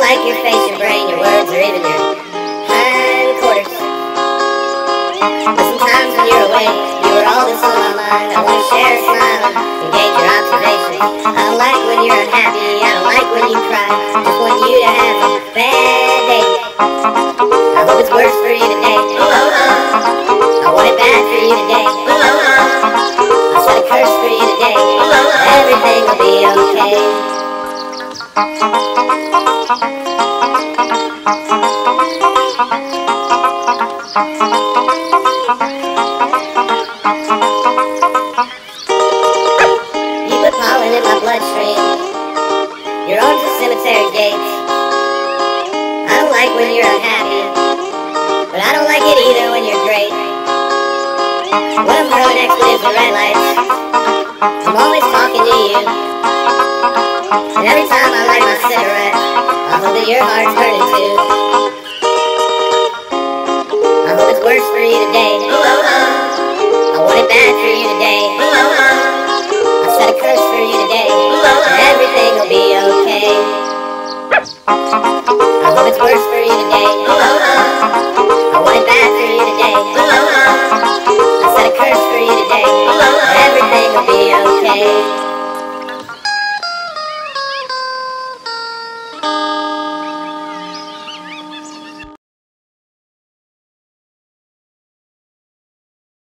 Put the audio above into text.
like your face, your brain, your words, or even your But sometimes when you're away, you are all on my mind. I want to share a smile your observations. I don't like when you're unhappy. I don't like when you cry. Just want you to have a bad day. I hope it's worse for you today. I want it bad for you today. I a curse for you today. Everything will be okay. Bloodstream. Your arms are cemetery gates. I don't like when you're unhappy, but I don't like it either when you're great. When I'm throwing expletives and red lights, I'm always talking to you. And every time I light my cigarette, I hope that your heart's burning too. I hope it's worse for you today. for you today. Everything will be okay.